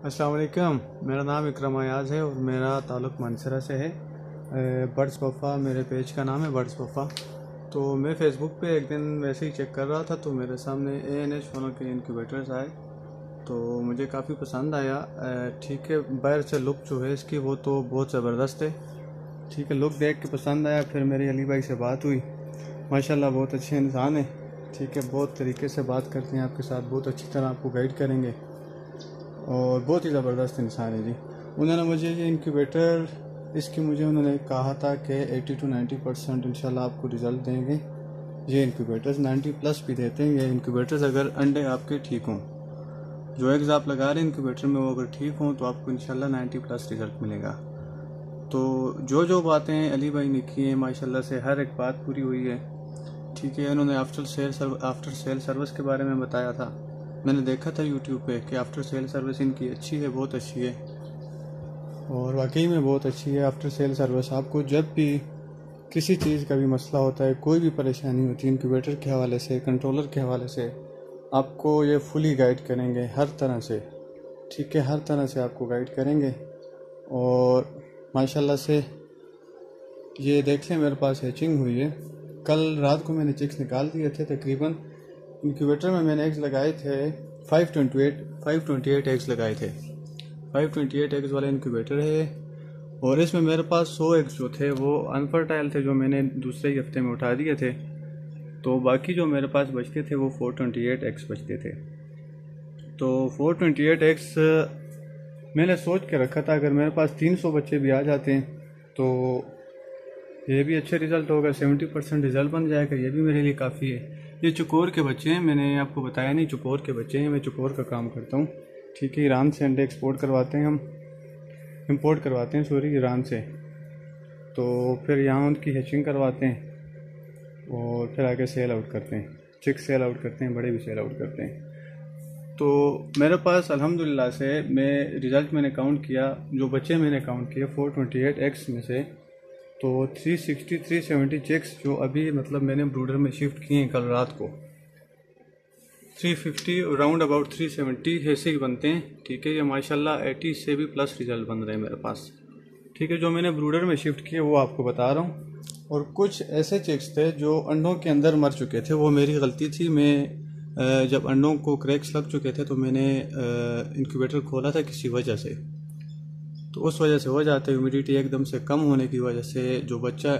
अस्सलाम वालेकुम। मेरा नाम इकरम अयाज है और मेरा ताल्लुक़ मानसरा से है। बर्ड्स पफ़ा मेरे पेज का नाम है बर्ड्स पफ़ा तो मैं फ़ेसबुक पे एक दिन वैसे ही चेक कर रहा था तो मेरे सामने ए एन एच फोनों के इनक्यूबेटर्स आए। तो मुझे काफ़ी पसंद आया। ठीक है, बाहर से लुक जो है इसकी, वो तो बहुत ज़बरदस्त है। ठीक है लुक देख के पसंद आया, फिर मेरी अली भाई से बात हुई। माशाल्लाह, बहुत अच्छे इंसान है। ठीक है, बहुत तरीके से बात करते हैं आपके साथ, बहुत अच्छी तरह आपको गाइड करेंगे। और बहुत ही ज़बरदस्त इंसान है जी। उन्होंने मुझे ये इनक्यूबेटर इसकी मुझे उन्होंने कहा था कि 80 टू 90 परसेंट इनशाला आपको रिज़ल्ट देंगे। ये इनक्यूबेटर्स 90 प्लस भी देते हैं। ये इनक्यूबेटर्स अगर अंडे आपके ठीक हों, जो एग्ज़ आप लगा रहे हैं इनक्यूबेटर में, वो अगर ठीक हों तो आपको इनशाला 90 प्लस रिज़ल्ट मिलेगा। तो जो जो बातें अली भाई ने की हैं, माशाल्लाह से हर एक बात पूरी हुई है। ठीक है इन्होंने after sale serve after sale service के बारे में बताया था। मैंने देखा था यूट्यूब पे कि आफ्टर सेल सर्विस इनकी अच्छी है, बहुत अच्छी है। और वाकई में बहुत अच्छी है आफ्टर सेल सर्विस आपको जब भी किसी चीज़ का भी मसला होता है, कोई भी परेशानी होती है इनक्यूबेटर के हवाले से कंट्रोलर के हवाले से, आपको ये फुली गाइड करेंगे हर तरह से। ठीक है, हर तरह से आपको गाइड करेंगे। और माशाल्लाह से ये देख लें, मेरे पास हैचिंग हुई है। कल रात को मैंने चिक्स निकाल दिए थे तकरीबन। इंक्यूबेटर में मैंने एग्स लगाए थे 528 528 एग्स लगाए थे। 528 एग्स वाला इंक्यूबेटर है। और इसमें मेरे पास 100 एग्स जो थे, वो अनफर्टाइल थे, जो मैंने दूसरे ही हफ़्ते में उठा दिए थे। तो बाकी जो मेरे पास बचते थे, वो 428 एग्स बचते थे। तो 428 एग्स मैंने सोच के रखा था, अगर मेरे पास 300 बच्चे भी आ जाते हैं तो ये भी अच्छे रिज़ल्ट होगा 70 परसेंट रिज़ल्ट बन जाएगा, ये भी मेरे लिए काफ़ी है। ये चकोर के बच्चे हैं, मैंने आपको बताया नहीं, चकोर के बच्चे हैं, मैं चकोर का काम करता हूँ। ठीक है, ईरान से अंडे एक्सपोर्ट करवाते हैं हम। इम्पोर्ट करवाते हैं सॉरी ईरान से। तो फिर यहाँ उनकी हैचिंग करवाते हैं और फिर आगे सेल आउट करते हैं। चिक सेल आउट करते हैं, बड़े भी सेल आउट करते हैं। तो मेरे पास, अल्हम्दुलिल्लाह से मैं रिज़ल्ट मैंने काउंट किया, जो बच्चे मैंने काउंट किए फोर ट्वेंटी एट एक्स में से तो 360 370 चेक्स जो अभी मतलब मैंने ब्रूडर में शिफ्ट किए हैं कल रात को। 350 राउंड अबाउट 370 ऐसे ही बनते हैं, ठीक है? ये माशाल्लाह 80 से भी प्लस रिज़ल्ट बन रहे हैं मेरे पास। ठीक है, जो मैंने ब्रूडर में शिफ्ट किए वो आपको बता रहा हूँ। और कुछ ऐसे चेक्स थे जो अंडों के अंदर मर चुके थे, वो मेरी गलती थी। मैं जब अंडों को क्रैक्स लग चुके थे तो मैंने इनक्यूबेटर खोला था किसी वजह से। तो उस वजह से हो जाता है ह्यूमिडिटी एकदम से कम होने की वजह से जो बच्चा